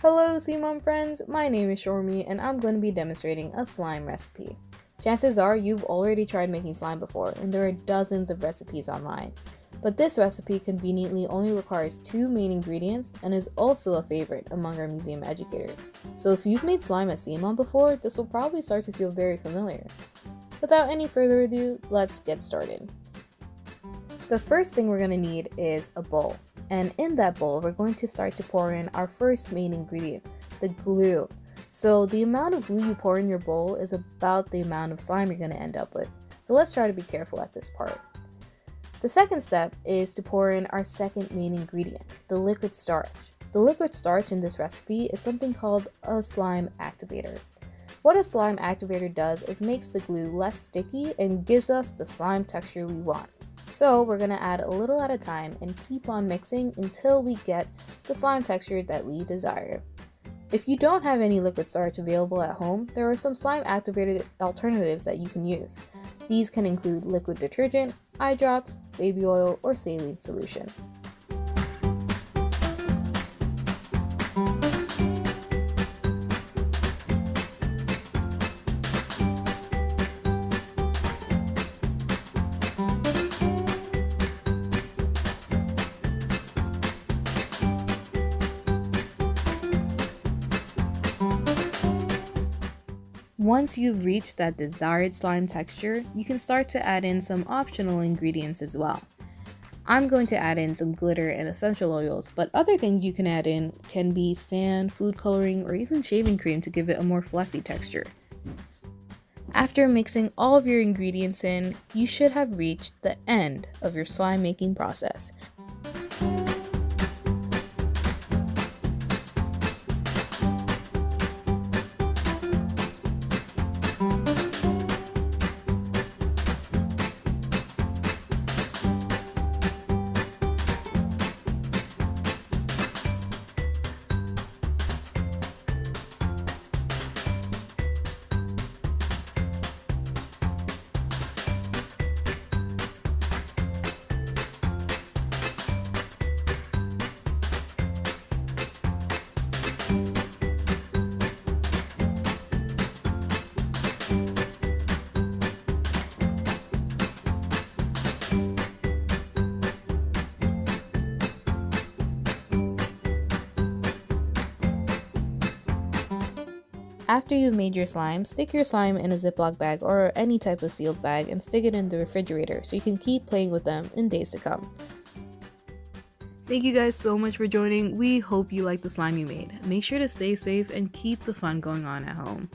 Hello CMOM friends, my name is Shormy and I'm going to be demonstrating a slime recipe. Chances are you've already tried making slime before and there are dozens of recipes online. But this recipe conveniently only requires two main ingredients and is also a favorite among our museum educators. So if you've made slime at CMOM before, this will probably start to feel very familiar. Without any further ado, let's get started. The first thing we're going to need is a bowl. And in that bowl, we're going to start to pour in our first main ingredient, the glue. So the amount of glue you pour in your bowl is about the amount of slime you're going to end up with. So let's try to be careful at this part. The second step is to pour in our second main ingredient, the liquid starch. The liquid starch in this recipe is something called a slime activator. What a slime activator does is makes the glue less sticky and gives us the slime texture we want. So we're going to add a little at a time and keep on mixing until we get the slime texture that we desire. If you don't have any liquid starch available at home, there are some slime activated alternatives that you can use. These can include liquid detergent, eye drops, baby oil, or saline solution. Once you've reached that desired slime texture, you can start to add in some optional ingredients as well. I'm going to add in some glitter and essential oils, but other things you can add in can be sand, food coloring, or even shaving cream to give it a more fluffy texture. After mixing all of your ingredients in, you should have reached the end of your slime making process. After you've made your slime, stick your slime in a Ziploc bag or any type of sealed bag and stick it in the refrigerator so you can keep playing with them in days to come. Thank you guys so much for joining. We hope you like the slime you made. Make sure to stay safe and keep the fun going on at home.